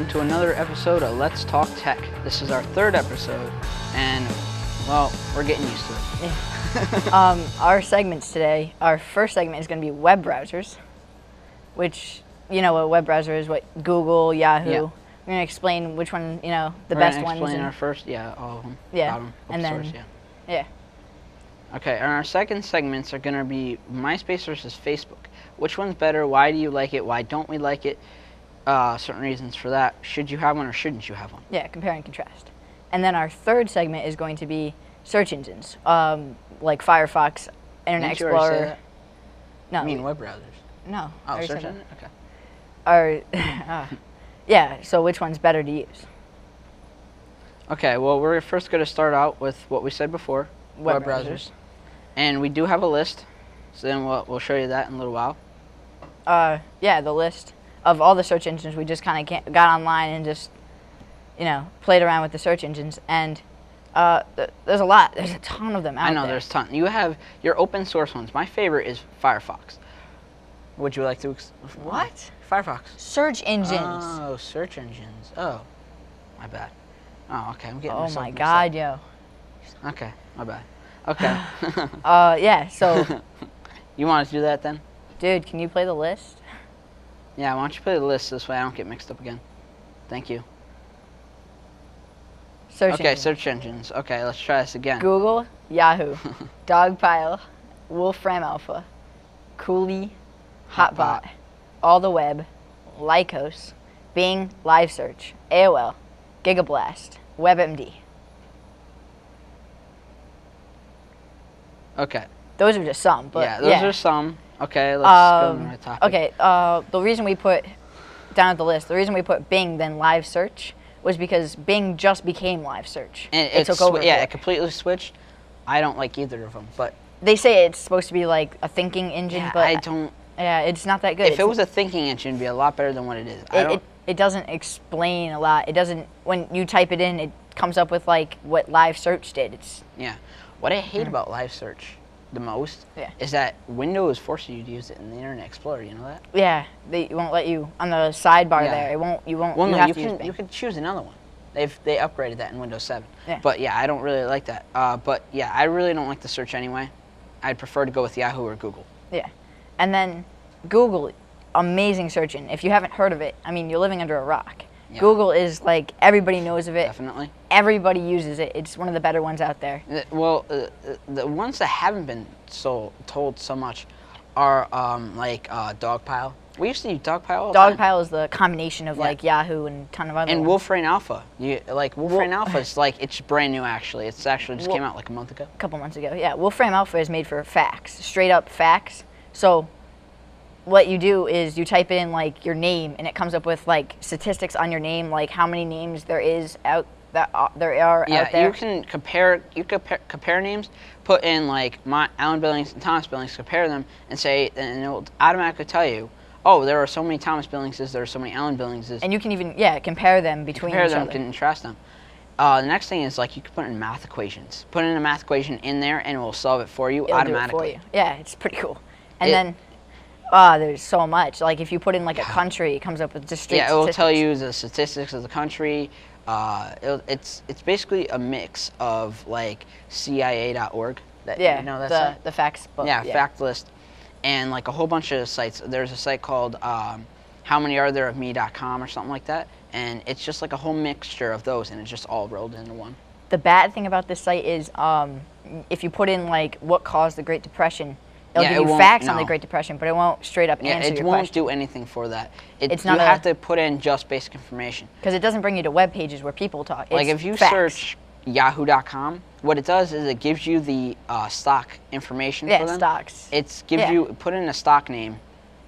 welcome to another episode of Let's Talk Tech. This is our third episode, and well, we're getting used to it. um, our segments today, our first segment is going to be web browsers, which, you know what web browser is, what Google, Yahoo. Yeah. We're going to explain which one, you know, the We're best ones. explain our first, yeah, all of them. Yeah, Got 'em, and then- source, yeah. yeah. Okay, and our second segments are going to be MySpace versus Facebook. Which one's better? Why do you like it? Why don't we like it? Uh, certain reasons for that. Should you have one or shouldn't you have one? Yeah, compare and contrast. And then our third segment is going to be search engines, um, like Firefox, Internet Didn't Explorer. No, I mean web browsers. no. Oh, search engine? Okay. Or, uh, yeah. So which one's better to use? Okay, well, we're first going to start out with what we said before Web web, browsers. browsers. And we do have a list, so then we'll, we'll show you that in a little while. Uh, yeah, the list of all the search engines. We just kind of got online and just, you know, played around with the search engines, and uh, th- there's a lot. There's a ton of them out there. I know there. there's ton. You have your open source ones. My favorite is Firefox. Would you like to? Ex- What? Firefox. search engines. Oh, search engines. Oh, my bad. Oh, okay. I'm getting. oh my God, yo. Okay, my bad. Okay. Uh, yeah. So, you want to do that then? dude, can you play the list? Yeah. Why don't you play the list this way I don't get mixed up again? Thank you. Search okay, engines. search engines. Okay, let's try this again. Google, Yahoo, Dogpile, Wolfram Alpha, Cooley, Hotbot, Hotbot. All the Web, Lycos, Bing, Live Search, AOL, Gigablast, WebMD. Okay. Those are just some, but yeah, those yeah. are some. Okay, let's go Um, to my topic. okay, uh, the reason we put down at the list, the reason we put Bing then Live Search was because Bing just became Live Search. And it it took over. Yeah, for it completely switched. I don't like either of them, but They say it's supposed to be like a thinking engine, yeah, but I don't. yeah, it's not that good. If It's- it was a thinking engine, it'd be a lot better than what it is. I it, don't. it, it doesn't explain a lot. It doesn't when you type it in, it comes up with like what live search did. It's yeah. What I hate about Live Search the most. Yeah. is that Windows forces you to use it in the Internet Explorer. You know that? yeah, they won't let you on the sidebar Yeah. there. It won't. You won't. Well, you no, have you to use can you can choose another one. They've they upgraded that in Windows 7. Yeah. But yeah, I don't really like that. Uh, but yeah, I really don't like the search anyway. I'd prefer to go with Yahoo or Google. Yeah, and then Google, amazing search engine. If you haven't heard of it, I mean, you're living under a rock. Yeah. Google is like everybody knows of it. Definitely. Everybody uses it. It's one of the better ones out there. Uh, Well, uh, uh, the ones that haven't been so told so much are um, like uh, Dogpile. We used to use Dogpile. All the time. Dogpile is the combination of Yeah. like Yahoo and a ton of other And ones. Wolfram Alpha. You like Wolfram Alpha is like it's brand new actually. It's actually just Wo- came out like a month ago. a couple months ago. Yeah, Wolfram Alpha is made for facts, straight up facts. So what you do is you type in like your name and it comes up with like statistics on your name, like how many names there is out that uh, there are Yeah, out there. you can compare you compare compare names, put in like my Alan Billings and Thomas Billings, compare them, and say, and it will automatically tell you, oh, there are so many Thomas Billingses, there are so many Alan Billingses. and you can even yeah compare them between compare each them, other. can contrast them. Uh, the next thing is like you can put in math equations. Put in a math equation in there, and it will solve it for you It'll do it automatically. for you. Yeah, it's pretty cool. And It- then ah, there's so much. Like if you put in like a country, it comes up with just Yeah, it will tell you the statistics of the country. Uh, it'll, it's it's basically a mix of like CIA.org. That, Yeah, you know that the site? the facts book. yeah, fact list, and like a whole bunch of sites. There's a site called um, How Many Are There of Me.com or something like that, and it's just like a whole mixture of those, and it's just all rolled into one. The bad thing about this site is um, if you put in like what caused the Great Depression, it'll Yeah, give it you won't- facts on the no. Great Depression, but it won't straight up Yeah, answer it won't do anything for that. It, It's you not a- have to put in just basic information. because it doesn't bring you to web pages where people talk. like if you facts. search Yahoo.com, what it does is it gives you the uh, stock information yeah for them. stocks. It's gives Yeah. you put in a stock name,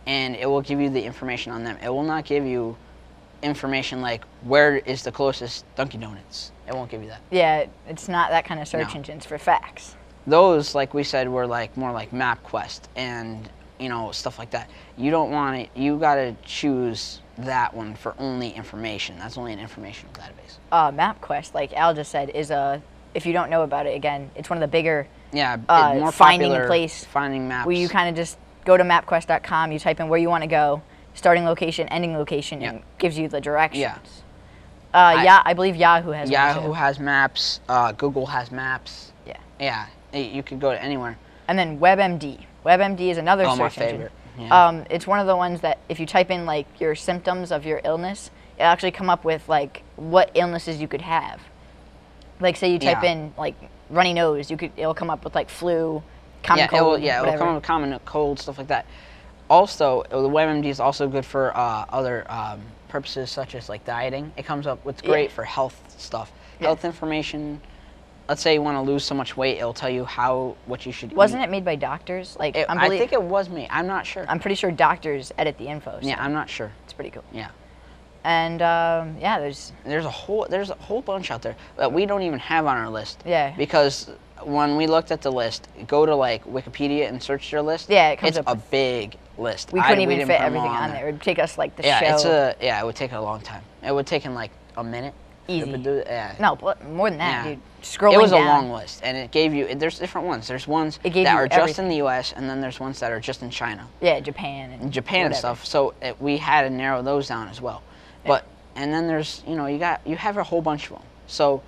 and it will give you the information on them. It will not give you information like where is the closest Dunkin' Donuts. It won't give you that. yeah, it's not that kind of search No. engines for facts. Those, like we said, were like more like MapQuest and you know stuff like that. You don't want it. You gotta choose that one for only information. That's only an informational database. Uh, MapQuest, like Al just said, is a if you don't know about it, again, it's one of the bigger Yeah, Uh, more finding a popular place Finding maps. where you kind of just go to mapquest.com, you type in where you want to go, starting location, ending location, Yeah. and gives you the directions. Yeah. Uh, I- yeah, I believe Yahoo has Yahoo has maps. Uh, Google has maps. Yeah. Yeah. You could go to anywhere. And then WebMD. WebMD is another Oh, my search engine. favorite. Yeah. Um, it's one of the ones that if you type in like your symptoms of your illness, it actually come up with like what illnesses you could have. Like say you type Yeah. in like runny nose, you could it'll come up with like flu, common yeah, it cold, will, yeah, it'll come up with common cold stuff like that. Also, the WebMD is also good for uh, other um, purposes such as like dieting. It comes up. It's great Yeah. for health stuff, health information. Let's say you want to lose so much weight, it'll tell you how what you should. Eat. Wasn't eat. it made by doctors? Like It- I'm I think it was me. I'm not sure. I'm pretty sure doctors edit the info. So yeah, I'm not sure. it's pretty cool. Yeah, And um, yeah, there's there's a whole there's a whole bunch out there that we don't even have on our list. Yeah. Because when we looked at the list, go to like Wikipedia and search your list. Yeah, it comes it's up a big list. we couldn't even didn't fit everything on there. It would take us like the Yeah, show. it's a yeah. It would take a long time. It would take in like a minute. Easy. yeah. no, but more than that, Yeah. dude. Scrolling It was down. a long list, and it gave you. There's different ones. There's ones that are just in the U.S. and then there's ones that are just in China, Yeah, Japan and Japan and stuff. So it, we had to narrow those down as well. But and then there's you know you got you have a whole bunch of them. So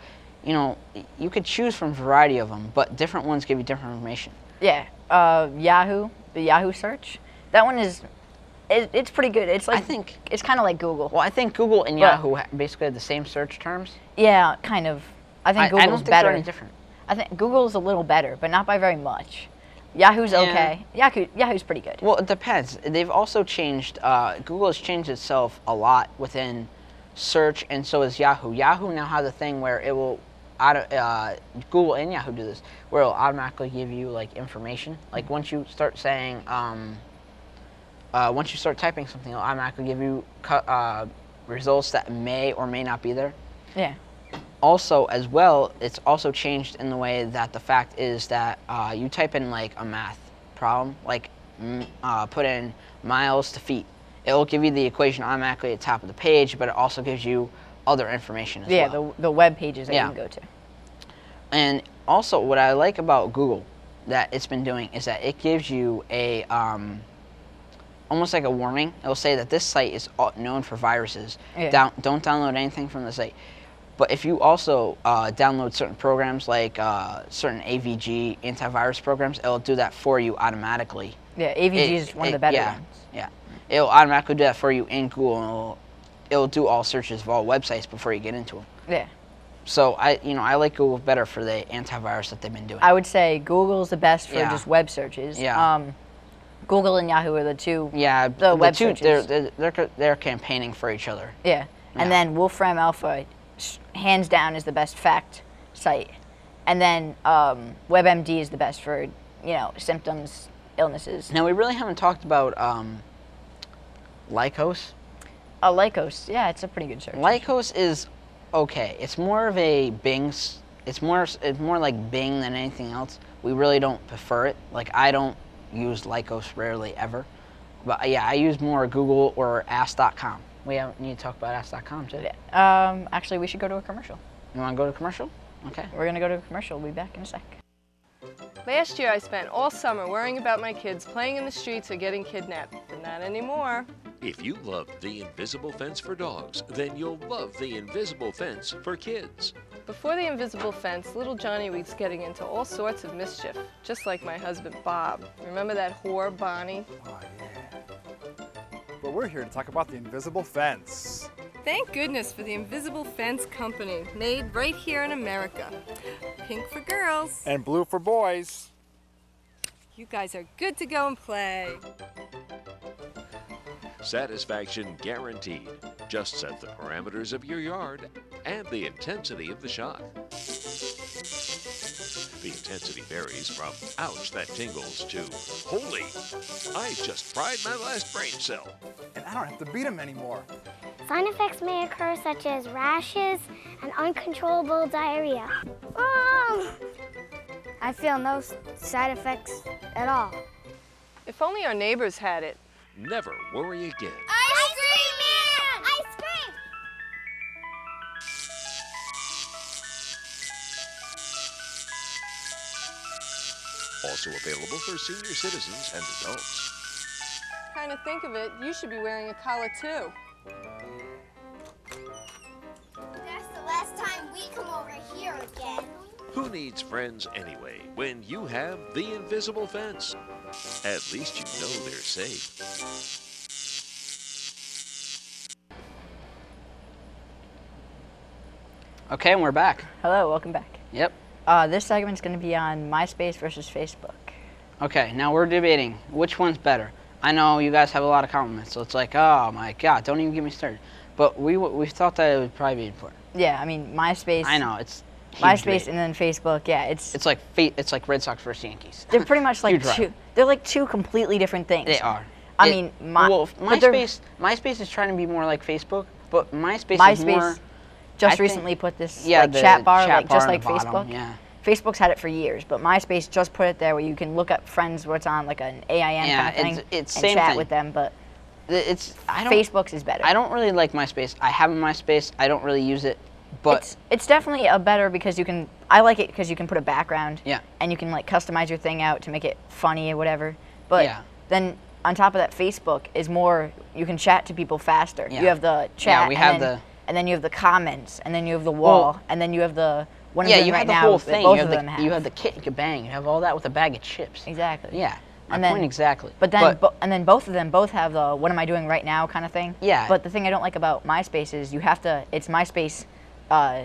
you know you could choose from a variety of them, but different ones give you different information. Yeah, uh, Yahoo, the Yahoo search. That one is, it, it's pretty good. It's like I think- it's kind of like Google. Well, I think Google and But- Yahoo basically have the same search terms. yeah, kind of. I think I, I Google's don't think better. they're any different. I think Google's a little better, but not by very much. Yahoo's Yeah. okay. Yahoo, Yahoo's pretty good. Well, it depends. They've also changed. Uh, Google has changed itself a lot within search, and so has Yahoo. Yahoo now has a thing where it will, auto, uh, Google and Yahoo do this, where it'll automatically give you like information. Like once you start saying, um, uh, once you start typing something, it'll automatically give you uh, results that may or may not be there Yeah. also as well it's also changed in the way that the fact is that uh, you type in like a math problem like uh, put in miles to feet it'll give you the equation automatically at the top of the page but it also gives you other information as Yeah, well Yeah, the, the web pages that Yeah. you can go to. and also what i like about google that it's been doing is that it gives you a um, almost like a warning it'll say that this site is known for viruses Yeah. Down, don't download anything from the site but if you also uh, download certain programs like uh, certain avg antivirus programs it'll do that for you automatically Yeah, AVG It- is one of the better yeah, ones. yeah it'll automatically do that for you in google and it'll, it'll do all searches of all websites before you get into them Yeah. so i you know i like google better for the antivirus that they've been doing I would say Google's the best for Yeah. just web searches. Yeah. Um, Google and Yahoo are the two. Yeah, the web two, they're, searches. they're, they're, they're campaigning for each other. Yeah. And Yeah. then Wolfram Alpha, hands down, is the best fact site. And then um, WebMD is the best for, you know, symptoms, illnesses. Now, we really haven't talked about um, Lycos. Uh, Lycos, yeah, it's a pretty good search. Lycos is okay. It's more of a Bing. It's more it's more like Bing than anything else. We really don't prefer it. Like I don't use Lycos rarely ever. But uh, yeah, I use more Google or Ask.com. We have, need to talk about Ask.com too. Um, actually, we should go to a commercial. You want to go to a commercial? Okay. We're going to go to a commercial. We'll be back in a sec. Last year I spent all summer worrying about my kids playing in the streets or getting kidnapped, but not anymore. If you love the invisible fence for dogs, then you'll love the invisible fence for kids. Before the invisible fence, little Johnny was getting into all sorts of mischief, just like my husband Bob. Remember that whore, Bonnie? Oh, yeah. But we're here to talk about the invisible fence. Thank goodness for the Invisible Fence Company, made right here in America. Pink for girls. And blue for boys. You guys are good to go and play. Satisfaction guaranteed. Just set the parameters of your yard and the intensity of the shock. The intensity varies from ouch, that tingles to holy, I just fried my last brain cell. And I don't have to beat him anymore. Side effects may occur such as rashes and uncontrollable diarrhea. Um, I feel no side effects at all. If only our neighbors had it. Never worry again. Also available for senior citizens and adults. Kind of think of it, you should be wearing a collar too. That's the last time we come over here again. Who needs friends anyway when you have the invisible fence? At least you know they're safe. Okay, and we're back. Hello, welcome back. Yep. Uh, this segment's going to be on MySpace versus Facebook. Okay, now we're debating which one's better. I know you guys have a lot of compliments, so it's like, oh my god, don't even get me started. But we we thought that it would probably be important. Yeah, I mean MySpace. I know it's MySpace debate. and then Facebook. Yeah, it's It's like it's like Red Sox versus Yankees. they're pretty much like two. They're like two completely different things. They are. I It- mean, my, well, MySpace MySpace is trying to be more like Facebook, but MySpace, is more. Just think- recently put this Yeah, like the chat bar, chat like bar just like the bottom, Facebook. yeah. Facebook's had it for years, but MySpace just put it there where you can look up friends, what's on like an AIM Yeah, kind of thing, it's- it's and chat thing. with them. But It's I don't. Facebook's is better. I don't really like MySpace. I have a MySpace. I don't really use it, but it's it's definitely a better because you can. I like it because you can put a background. Yeah. And you can like customize your thing out to make it funny or whatever. But Yeah. then on top of that, Facebook is more. You can chat to people faster. Yeah. You have the chat. Yeah, we have the- And then you have the comments, and then you have the wall, Well- and then you have the. One yeah, doing you right have the now whole thing. Both You have of the them have. you have the kit and kabang. You have all that with a bag of chips. Exactly. Yeah, my And then- point exactly. But then, bo- and then both of them both have the "What am I doing right now?" kind of thing. Yeah. But the thing I don't like about MySpace is you have to. It's MySpace. Uh,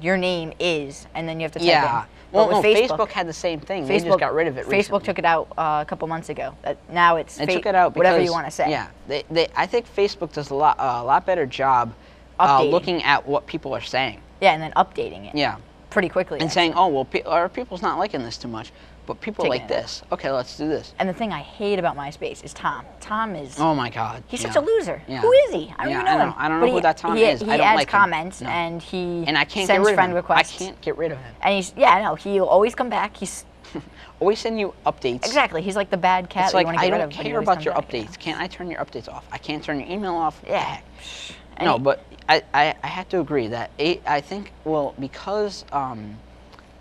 your name is, and then you have to type yeah, in. well, But no, with Facebook, had the same thing. they just got rid of it. Facebook recently. took it out uh, a couple months ago. Uh, now it's They fa- took it out. whatever you want to say. Yeah, they, they, I think Facebook does a lot uh, a lot better job uh, looking at what people are saying. Yeah, and then updating it. Yeah, Pretty quickly. and actually. saying, oh well, pe- our people's not liking this too much, but people Taking like this. Okay, let's do this. And the thing I hate about MySpace is Tom. Tom is. Oh my God. He's yeah. such a loser. Yeah. Who is he? I don't Yeah, even know I know. him. I don't But know who he- that Tom he, is. He I don't adds like him. comments No. and he And I can't sends get rid friend of him. requests. I can't get rid of him. And he's yeah, no, he'll always come back. He's Always send you updates. exactly. He's like the bad cat It's that like I don't of. care about your back. updates. Can't I turn your updates off? I can't turn your email off. Yeah. And No, but I, I, I have to agree that it, I think well because um,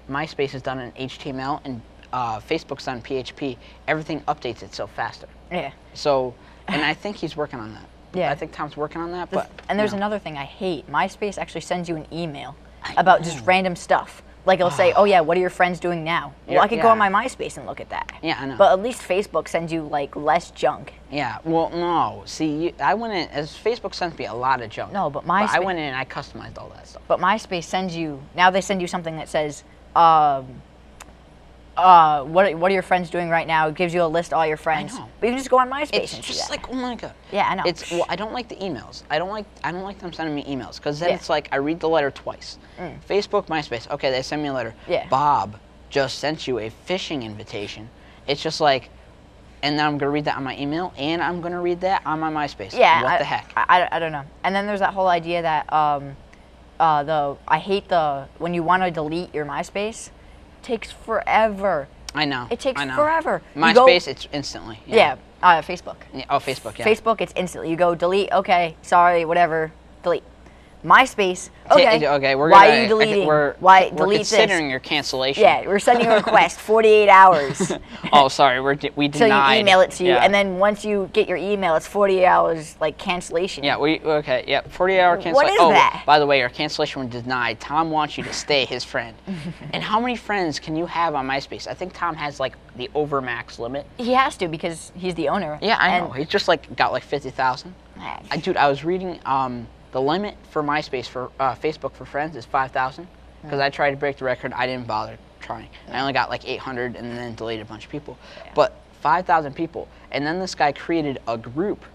MySpace is done in HTML and uh, Facebook's done PHP, everything updates itself faster. yeah. So, and I think he's working on that. Yeah. I think Tom's working on that. But and there's you know. another thing I hate. MySpace actually sends you an email I about just random stuff. Like it'll say, "Oh yeah, what are your friends doing now?" Well, I could go on my MySpace and look at that. Yeah, I know. But at least Facebook sends you like less junk. Yeah. Well, no. See, you, I went in as Facebook sends me a lot of junk. No, but MySpace. I went in and I customized all that stuff. But MySpace sends you now. They send you something that says, um, uh, "What are, what are your friends doing right now?" It gives you a list of all your friends. know. But you can just go on MySpace It's and see just that. like, oh my god. Yeah, I know. It's well, I don't like the emails. I don't like I don't like them sending me emails because then Yeah. it's like I read the letter twice. Facebook, MySpace. Okay, they send me a letter. Yeah. Bob just sent you a phishing invitation. It's just like, and then I'm gonna read that on my email, and I'm gonna read that on my MySpace. yeah. What I, the heck? I, I, I don't know. And then there's that whole idea that um, uh, the I hate the when you want to delete your MySpace, takes forever. I know. It takes know. forever. MySpace, it's instantly. Yeah. Uh, Facebook. Yeah, Oh, Facebook. Yeah. Facebook, it's instantly. You go delete. Okay, sorry, whatever. Delete. MySpace. Okay. Okay. We're Why gonna, are you deleting? We're, Why we're delete this? considering your cancellation. Yeah, we're sending a request. 48 hours. oh, sorry. We're we So you email it to you, Yeah. and then once you get your email, it's 48 hours like cancellation. Yeah, we okay. Yeah, 40 hour cancellation. is oh, that? by the way, your cancellation was denied. Tom wants you to stay his friend. and how many friends can you have on MySpace? I think Tom has like the overmax limit. He has to because he's the owner. Yeah, I know. He's just like got like 50,000. Ah, I, dude, I was reading um, the limit for MySpace for uh, Facebook for friends is 5,000 because I tried to break the record. I didn't bother trying. I only got like 800 and then deleted a bunch of people. But 5,000 people. And then this guy created a group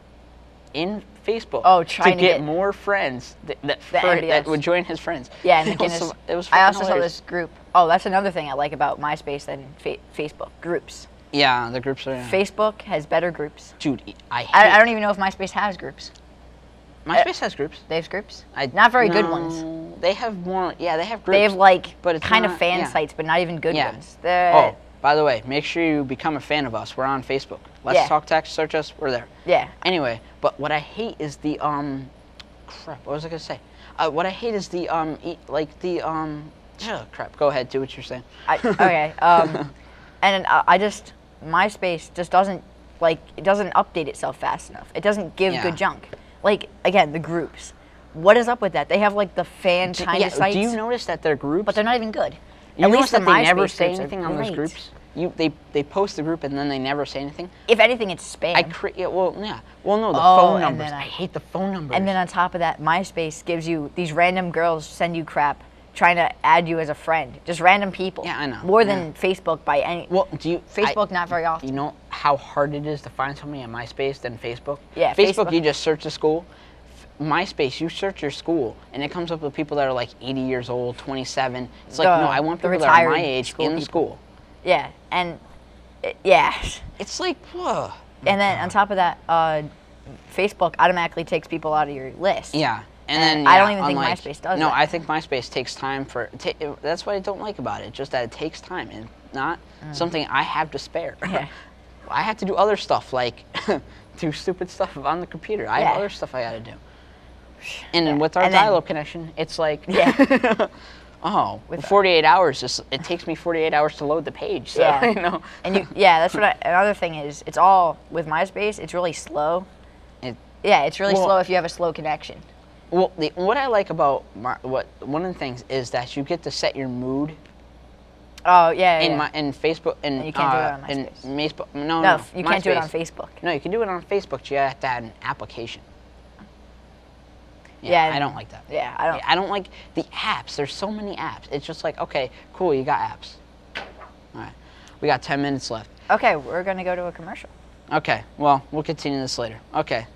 in Facebook Oh, to trying to get, get- more friends that, that, That would join his friends. Yeah, and it was, it was I also saw this group. Oh, that's another thing I like about MySpace than fa- Facebook groups. Yeah, the groups are. Yeah. Facebook has better groups. Dude, I hate. I, I don't even know if MySpace has groups. MySpace has groups. They have groups. I, Not very good ones. They have more. Yeah, they have groups. They have like but it's kind not- of fan yeah. sites, but not even good Yeah. ones. They're, Oh, by the way, make sure you become a fan of us. We're on Facebook. Let's Yeah. talk tech. Search us. We're there. yeah. Anyway, but what I hate is the um, crap. What was I gonna say? Uh, what I hate is the um, e- like the um, ugh, crap. Go ahead. Do what you're saying. I, okay. Um, and uh, I just MySpace just doesn't like it doesn't update itself fast enough. It doesn't give Yeah. good junk. Like again, the groups. What is up with that? They have like the fan kind yeah, of sites, do you notice that their groups? but they're not even good. you At notice least the that they never say anything on those groups. You they they post the group and then they never say anything. If anything, it's spam. I create. Yeah, well, yeah. Well, no, the Oh, phone and numbers. I, I- hate the phone numbers. And then on top of that, MySpace gives you these random girls send you crap trying to add you as a friend. Just random people. Yeah, I know, More yeah. than Facebook by any. well, do you I- Facebook not very often. You know how hard it is to find somebody on MySpace than Facebook? Yeah, Facebook, Facebook- you just search the school. MySpace, you search your school, and it comes up with people that are like 80 years old, 27. It's like, The- no, I want the people that are my age school in people. school. Yeah, and uh, yeah, It's like, whoa. and then on top of that, uh, Facebook automatically takes people out of your list. Yeah. And, And then I don't even think MySpace does No. I think MySpace takes time for. That's what I don't like about it. Just that it takes time and not something I have to spare. Mm. Yeah. I have to do other stuff like do stupid stuff on the computer. I have other stuff I got to do. And then with our And dial-up connection, it's like Yeah. oh, With- 48 hours. Just, it takes me 48 hours to load the page. So, Yeah. you know. And you, yeah, that's what. I, another thing is, it's all with MySpace. It's really slow. It- Yeah, it's really Well- slow if you have a slow connection. Well, the, what I like about Mar- what one of the things is that you get to set your mood Oh yeah, in yeah. my in Facebook and you can't do it uh, on in MySpace. Facebook. No, no, no, you can't do it on Facebook. No, you can do it on Facebook. but You have to add an application. Yeah, Yeah, I don't like that. Yeah, I don't. I don't like the apps. There's so many apps. It's just like, okay, cool, you got apps. All right, we got 10 minutes left. Okay, we're gonna go to a commercial. Okay, well, we'll continue this later. Okay.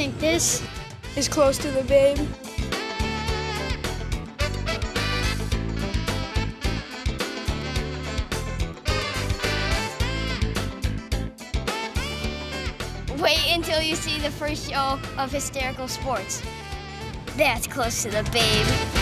Think this? Is close to the babe? Wait until you see the first show of Hysterical Sports. That's close to the babe.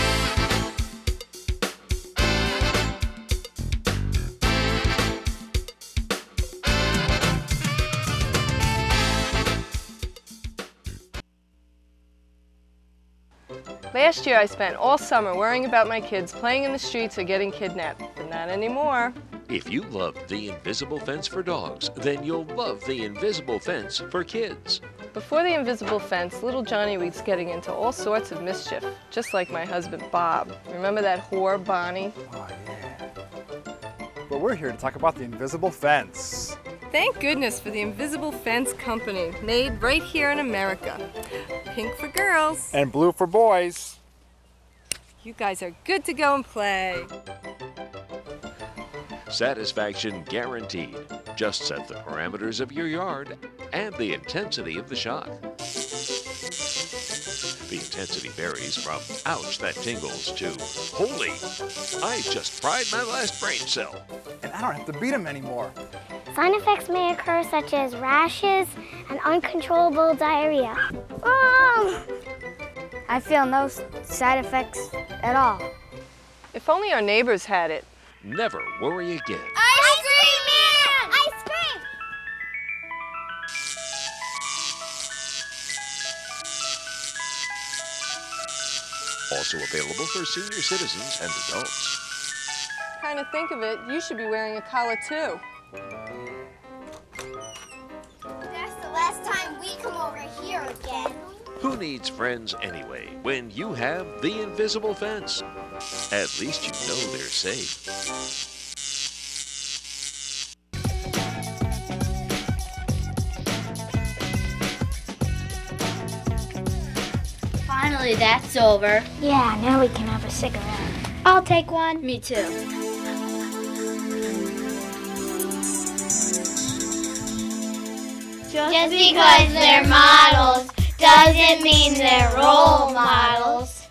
Last year I spent all summer worrying about my kids playing in the streets or getting kidnapped, but not anymore. If you love the invisible fence for dogs, then you'll love the invisible fence for kids. Before the invisible fence, little Johnny was getting into all sorts of mischief, just like my husband Bob. Remember that whore, Bonnie? Oh, yeah. But we're here to talk about the invisible fence. Thank goodness for the Invisible Fence Company, made right here in America. Pink for girls. And blue for boys. You guys are good to go and play. Satisfaction guaranteed. Just set the parameters of your yard and the intensity of the shock. The intensity varies from ouch that tingles to holy, I just fried my last brain cell. And I don't have to beat him anymore. Side effects may occur such as rashes and uncontrollable diarrhea. Um, I feel no side effects at all. If only our neighbors had it. Never worry again. Ice cream man! Ice cream! Also available for senior citizens and adults. Kind of think of it, you should be wearing a collar too. That's the last time we come over here again. Who needs friends anyway when you have the invisible fence? At least you know they're safe. Finally, that's over. Yeah, now we can have a cigarette. I'll take one. Me too. Just because they're models doesn't mean they're role models.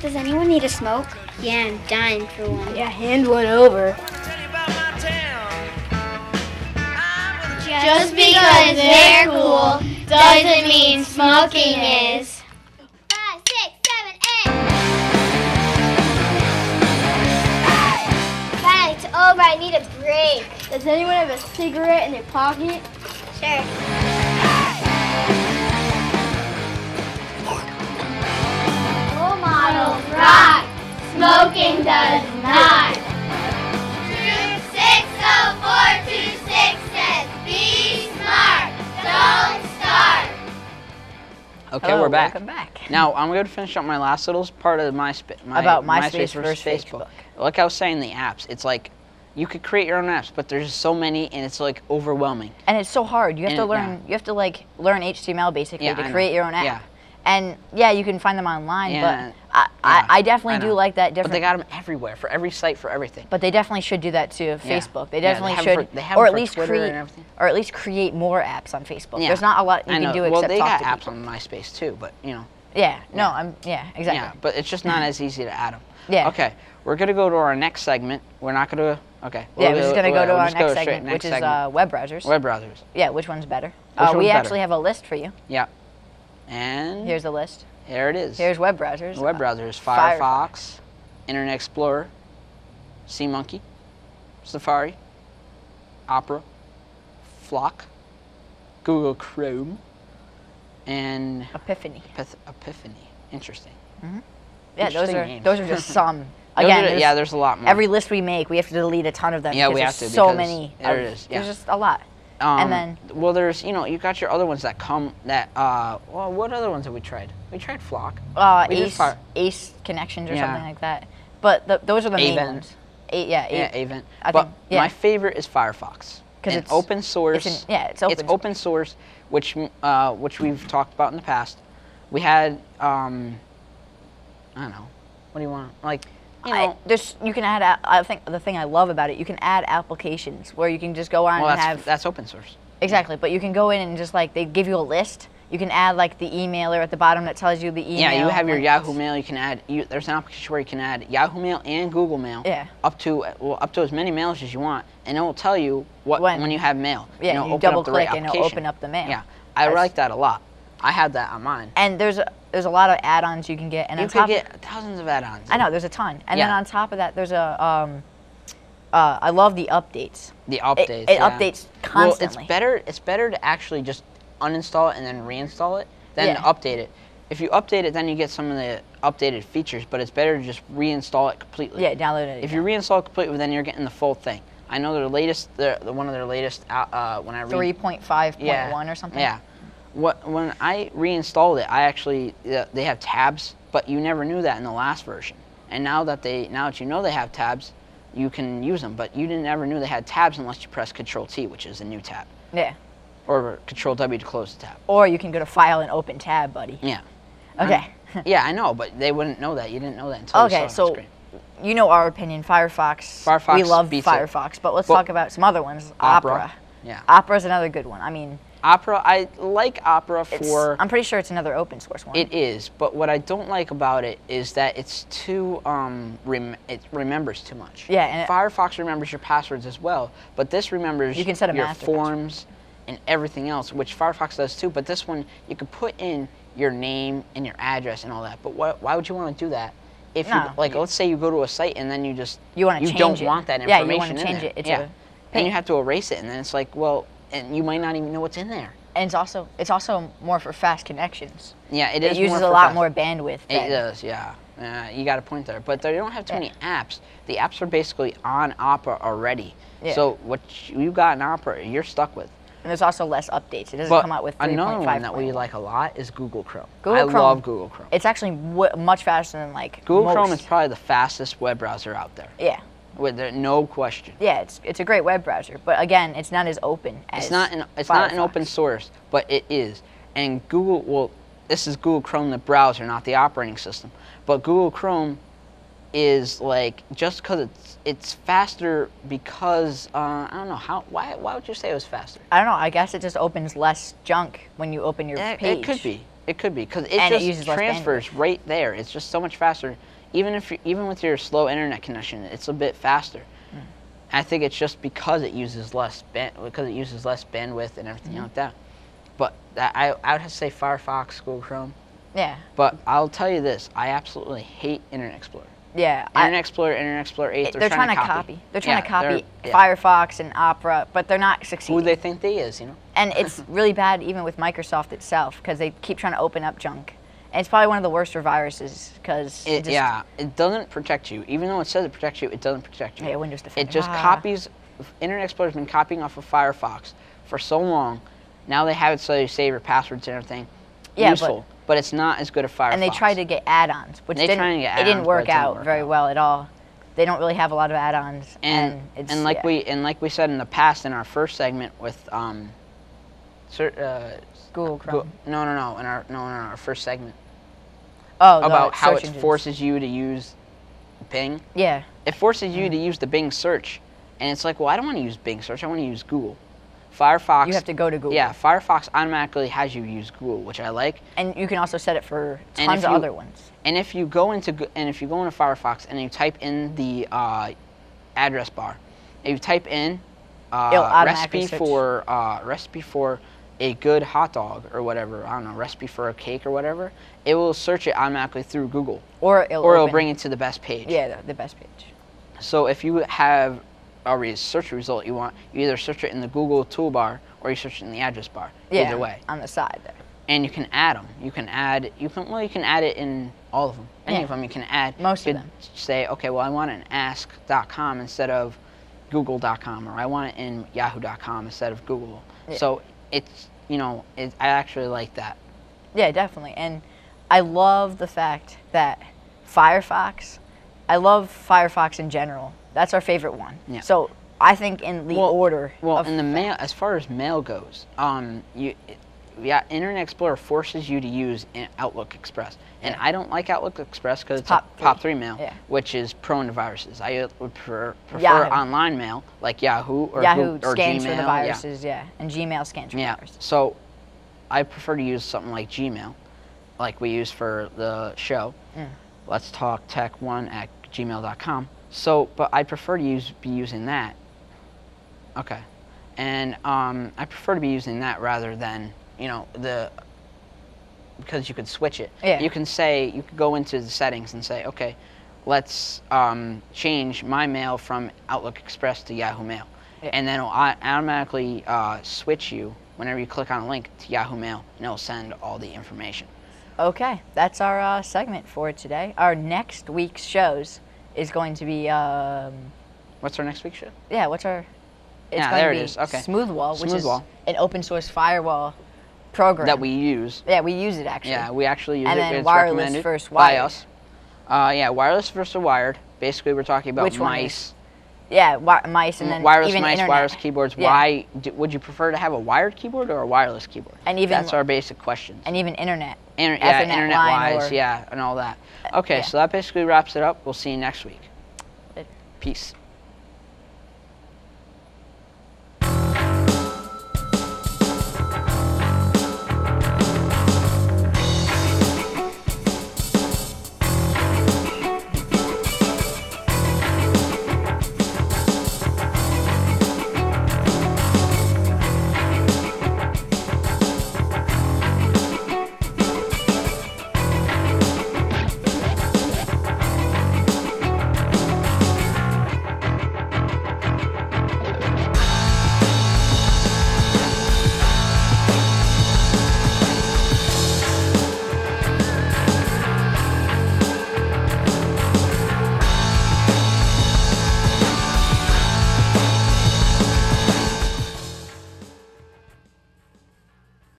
Does anyone need a smoke? Yeah, I'm dying for one. Yeah, hand one over. Just because they're cool doesn't mean smoking is. I need a break. Does anyone have a cigarette in their pocket? Sure. Role models rock. Smoking does not. Troop 60426 says be smart. Don't start. Okay, Hello, we're back. welcome back. Now I'm going to finish up my last little part of my, sp- my About MySpace versus Facebook. Facebook. Like I was saying, the apps. It's like you could create your own apps, but there's so many, and it's like overwhelming. and it's so hard. You have to And- learn. yeah. You have to like learn HTML basically Yeah, to create your own app. Yeah. And yeah, you can find them online, Yeah, but I, I, I definitely I do like that But they got them everywhere for every site for everything. But they definitely should do that to Facebook. They Yeah, they definitely should, for- they have or at least Twitter and create, everything. or at least create more apps on Facebook. There's not a lot you can do well, except they talk got apps people. on MySpace too, but you know. Yeah, no, I'm yeah, exactly. Yeah, but it's just not mm-hmm. as easy to add them. Yeah. Okay, we're gonna go to our next segment. We're not gonna. Okay. yeah, we'll we're just gonna go to we'll our go next segment, next which is uh, web browsers. web browsers. yeah, which one's better? Which uh, we one's actually have a list for you. Yeah. And Here's the list. there it is. Here's web browsers. web browsers: Firefox. Firefox, Internet Explorer, SeaMonkey, Safari, Opera, Flock, Google Chrome, and Epiphany. Epith- Epiphany. Interesting. Mhm. Yeah, those are names. those are just some. Again, are- yeah, there's a lot more. every list we make, we have to delete a ton of them. Yeah, we there's have to So many. there of- it is, There's just a lot. Um, and then well, there's you know you got your other ones that come that uh well what other ones have we tried? We tried Flock. uh, we Ace Ace connections or Yeah. something like that. But th- those are the main ones. A- yeah, A- Yeah, Avent. I but think- yeah. my favorite is Firefox because it's- open source. it's an- yeah, it's open It's source. open source, which uh, which we've talked about in the past. We had um, I don't know. What do you want? Like, you I, there's you can add. I think the thing I love about it, you can add applications where you can just go on well, and that's have that's open source. exactly. But you can go in and just like they give you a list. You can add like the emailer at the bottom that tells you the email. Yeah, you have your like, Yahoo Mail. You can add. You, there's an application where you can add Yahoo Mail and Google Mail. Yeah. Up to well, up to as many mails as you want, and it will tell you what When. when, you have mail. Yeah, you open up double the right click and it'll open up the mail. Yeah, I That's- like that a lot. I had that on mine. And there's a, there's a lot of add-ons you can get. And you could get thousands of add-ons. I know there's a ton. And then on top of that, there's a um, uh, I love the updates. The updates. it yeah. updates Well, it's better. It's better to actually just uninstall it and then reinstall it than Yeah. update it. If you update it, then you get some of the updated features. But it's better to just reinstall it completely. Yeah, download it. If you reinstall it completely, then you're getting the full thing. I know their latest, the, the one of their latest. Uh, uh, when I read, three point five point yeah, or something. Yeah. What when I reinstalled it, I actually uh, they have tabs, but you never knew that in the last version. And now that they now that you know they have tabs, you can use them. But you didn't ever knew they had tabs unless you press Control T, which is a new tab, Yeah. or Control W to close the tab. Or you can go to File and Open Tab, buddy. Yeah. Okay. Yeah, I know, but they wouldn't know that. You didn't know that until you okay, saw it on the so you know our opinion, Firefox. Firefox We love beats it. Firefox, but let's Well, talk about some other ones. Opera. Opera. Yeah. Opera's another good one. I mean, Opera, I like Opera it's, for. I'm pretty sure it's another open source one. It is, but what I don't like about it is that it's too um rem- it remembers too much. Yeah, Firefox remembers your passwords as well, but this remembers You can set a your master password. forms and everything else, which Firefox does too. But this one, you can put in your name and your address and all that. But why, why would you want to do that? If you No. like, let's say you go to a site and then you just You wanna you change don't it. want that information. Yeah, you information wanna change it. It's yeah. a and you have to erase it, and then it's like, well, and you might not even know what's in there. and it's also it's also more for fast connections. Yeah, it is. It, uses a lot fast- more bandwidth. It does, yeah. Uh, you got a point there, but they don't have too Yeah. many apps. The apps are basically on Opera already. Yeah. So what you got in Opera, you're stuck with. And there's also less updates. It doesn't But come out with 3.5. another one that we like a lot is Google Chrome. Google I Chrome. love Google Chrome. It's actually w- much faster than like Google most. Chrome is probably the fastest web browser out there, yeah. With there, no question. Yeah, it's it's a great web browser, but again, it's not as open as It's not an it's not an open source, but it is. And Google well, this is Google Chrome the browser, not the operating system. But Google Chrome is like just because it's it's faster because uh, I don't know how why why would you say it was faster? I don't know. I guess it just opens less junk when you open your It, page. it could be. It could be because it And it just uses transfers right there. It's just so much faster. Even if even with your slow internet connection, it's a bit faster. Hmm. I think it's just because it uses less band because it uses less bandwidth and everything Mm-hmm. like that. But that, I I would have to say Firefox, Google Chrome. Yeah. But I'll tell you this: I absolutely hate Internet Explorer. Yeah. I- Internet Explorer, Internet Explorer 8. they're, trying, to copy. They're trying Yeah, to copy yeah. Firefox and Opera, but they're not succeeding. Who they think they is, you know? and it's really bad even with Microsoft itself because they keep trying to open up junk. It's probably one of the worst for viruses because It, yeah, it doesn't protect you. Even though it says it protects you, it doesn't protect you. Yeah, Windows Defender. It just Ah. copies. Internet Explorer's been copying off of Firefox for so long. Now they have it so you save your passwords and everything. Yeah, but- Useful, but, it's not as good as Firefox. and they tried to get add-ons, which They didn't, get it didn't add-ons, it work didn't out work very out. well at all. They don't really have a lot of add-ons, and, and it's and like yeah. we and like we said in the past in our first segment with um, cer- uh, Google Go- Chrome. no, no, no, in our no, in our first segment oh, about how it engines. forces you to use Bing. Yeah, It forces you to Mm. use the Bing search, and it's like, well, I don't want to use Bing search. I want to use Google. Firefox. you have to go to Google. Yeah, Firefox automatically has you use Google, which I like. and you can also set it for tons of you- other ones. And if you go into and if you go into Firefox and you type in the uh, address bar, if you type in It'll uh, recipe search. for uh, recipe for a good hot dog or whatever, I don't know, recipe for a cake or whatever, it will search it automatically through Google, Or it'll, or it'll bring it to the best page. Yeah, the, the best page. So if you have a search result you want, you either search it in the Google toolbar or you search it in the address bar. Yeah, Either way, on the side there. and you can add them. You can add. You can well, you can add it in all of them. Any Yeah. of them you can add. Most you of them. Say, okay, well, I want in ask.com instead of google.com, or I want it in yahoo.com instead of Google. Yeah. So it's you know, it, I actually like that. Yeah, definitely. And I love the fact that Firefox, I love Firefox in general. That's our favorite one. Yeah. So I think in the Well- order. Well, in the mail, as far as mail goes, um, you, yeah, Internet Explorer forces you to use Outlook Express, and Yeah. I don't like Outlook Express because it's, POP3. POP3 mail, Yeah. which is prone to viruses. I uh, would prefer, prefer Yahoo. online mail like Yahoo or Yahoo or scans Gmail. for the yeah. viruses, yeah. And Gmail scans for Yeah. viruses. So I prefer to use something like Gmail, like we use for the show. Mm. Let's talk tech one at gmail.com. So, but I prefer to use be using that. Okay, and um, I prefer to be using that rather than you know the because you could switch it. Yeah. You can say you could go into the settings and say, okay, let's um, change my mail from Outlook Express to Yahoo Mail, Yeah. and then it'll automatically uh, switch you whenever you click on a link to Yahoo Mail, and it'll send all the information. Okay, that's our uh, segment for today. Our next week's shows is going to be, um, What's our next week's show? yeah, what's our? It's Yeah, going there to be is, okay. Smoothwall, which Smoothwall. is an open source firewall program. That we use. Yeah, we use it actually. Yeah, we actually use And it. then it's wireless recommended versus by wired. us. Uh, yeah, wireless versus wired. Basically, we're talking about Which mice, Yeah, wi- mice and then wireless mice, internet. wireless keyboards. Yeah. Why d- would you prefer to have a wired keyboard or a wireless keyboard? And even that's our basic questions. and even internet. Inter- yeah, Ethernet internet wise, or- yeah, and all that. Okay, yeah. so that basically wraps it up. We'll see you next week. Later. Peace.